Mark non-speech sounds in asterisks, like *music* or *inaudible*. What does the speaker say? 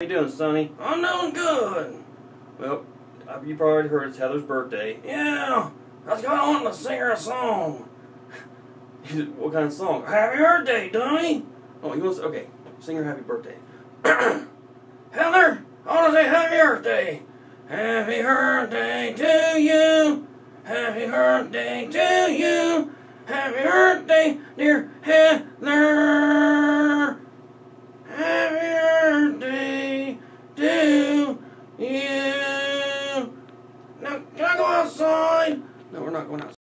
How you doing, Sunny? I'm doing good. Well, you probably heard it's Heather's birthday. Yeah, I was going on to sing her a song. *laughs* what kind of song? Happy birthday, Donnie. Oh, you want to? Okay, sing her happy birthday. *clears throat* Heather, I want to say happy birthday. Happy birthday to you. Happy birthday to you. Happy birthday, dear Heather. you. Now, can I go outside? No, we're not going outside.